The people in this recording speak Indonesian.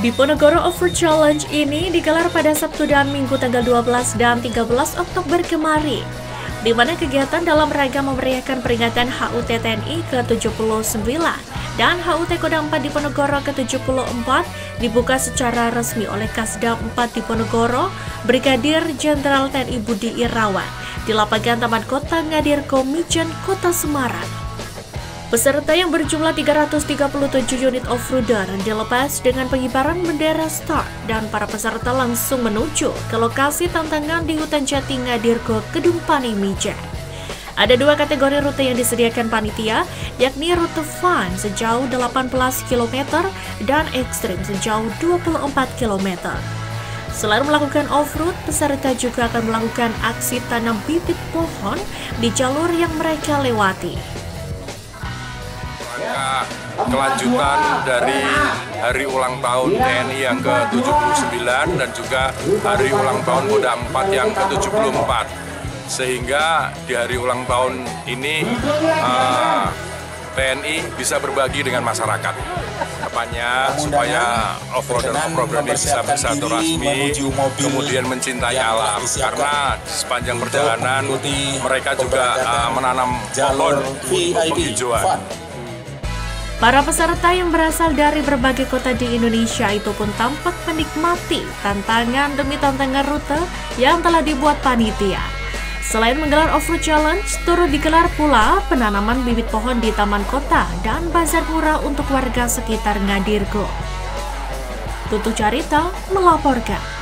Diponegoro Offer Challenge ini digelar pada Sabtu dan Minggu tanggal 12 dan 13 Oktober kemarin, di mana kegiatan dalam rangka memeriahkan peringatan HUT TNI ke-79 dan HUT Kodam 4 Diponegoro ke-74 dibuka secara resmi oleh Kasdam 4 Diponegoro, Brigadir Jenderal TNI Budi Irawan di lapangan Taman Kota Ngadir Komijen, Kota Semarang. Peserta yang berjumlah 337 unit off-roader dilepas dengan pengibaran bendera start dan para peserta langsung menuju ke lokasi tantangan di hutan jati Ngadirgo, Kedung Pani Mija. Ada dua kategori rute yang disediakan panitia, yakni rute fun sejauh 18 km dan ekstrim sejauh 24 km. Selain melakukan off-road, peserta juga akan melakukan aksi tanam bibit pohon di jalur yang mereka lewati kelanjutan dari hari ulang tahun TNI yang ke-79 dan juga hari ulang tahun Koda 4 yang ke-74 sehingga di hari ulang tahun ini uh, eh, TNI bisa berbagi dengan masyarakat. Harapannya supaya off-roader off-roader ini bisa bersatu rasmi kemudian mencintai alam. karena sepanjang perjalanan mereka juga uh, menanam pohon untuk penghijauan Para peserta yang berasal dari berbagai kota di Indonesia itu pun tampak menikmati tantangan demi tantangan rute yang telah dibuat panitia. Selain menggelar off-road challenge, turut digelar pula penanaman bibit pohon di taman kota dan bazar murah untuk warga sekitar Ngadirgo. Tutu Carita melaporkan.